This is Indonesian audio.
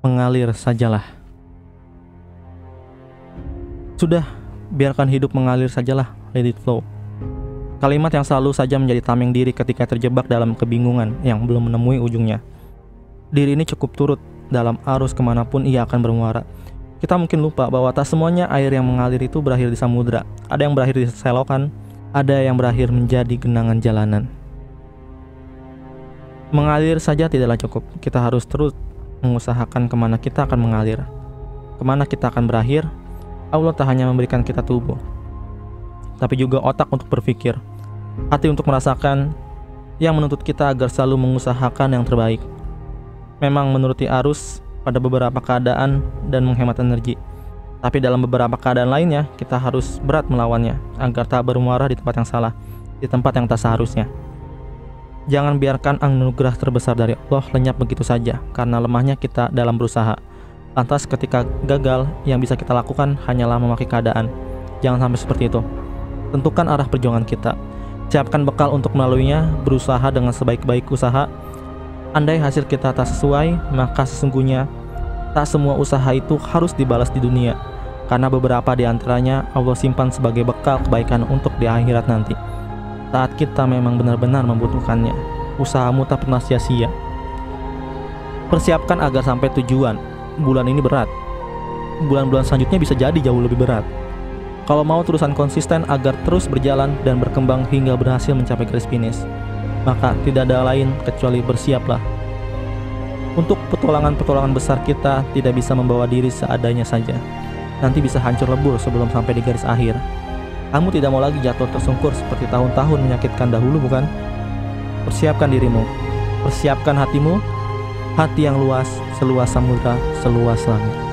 mengalir sajalah. Sudah, biarkan hidup mengalir sajalah, let it flow. Kalimat yang selalu saja menjadi tameng diri ketika terjebak dalam kebingungan yang belum menemui ujungnya. Diri ini cukup turut dalam arus ke mana pun ia akan bermuara. Kita mungkin lupa bahwa tak semuanya air yang mengalir itu berakhir di samudra. Ada yang berakhir di selokan, ada yang berakhir menjadi genangan jalanan. Mengalir saja tidaklah cukup. Kita harus terus mengusahakan ke mana kita akan mengalir, ke mana kita akan berakhir. Allah tak hanya memberikan kita tubuh, tapi juga otak untuk berpikir, hati untuk merasakan, yang menuntut kita agar selalu mengusahakan yang terbaik. Memang menuruti arus pada beberapa keadaan dan menghemat energi. Tapi dalam beberapa keadaan lainnya, kita harus berat melawannya agar tak bermuara di tempat yang salah, di tempat yang tak seharusnya. Jangan biarkan anugerah terbesar dari Allah lenyap begitu saja karena lemahnya kita dalam berusaha. Lantas ketika gagal, yang bisa kita lakukan hanyalah memakai keadaan. Jangan sampai seperti itu. Tentukan arah perjuangan kita. Siapkan bekal untuk melaluinya, berusaha dengan sebaik-baik usaha. Andai hasil kita tak sesuai, maka sesungguhnya tak semua usaha itu harus dibalas di dunia. Karena beberapa di antaranya Allah simpan sebagai bekal kebaikan untuk di akhirat nanti saat kita memang benar-benar membutuhkannya. Usahamu tak pernah sia-sia. Persiapkan agar sampai tujuan. Bulan ini berat. Bulan-bulan selanjutnya bisa jadi jauh lebih berat. Kalau mau terusan konsisten agar terus berjalan dan berkembang hingga berhasil mencapai garis finish, maka tidak ada lain kecuali bersiaplah. Untuk petualangan-petualangan besar kita tidak bisa membawa diri seadanya saja. Nanti bisa hancur lebur sebelum sampai di garis akhir. Kamu tidak mau lagi jatuh tersungkur seperti tahun-tahun menyakitkan dahulu, bukan? Persiapkan dirimu, persiapkan hatimu, hati yang luas, seluas samudra, seluas langit.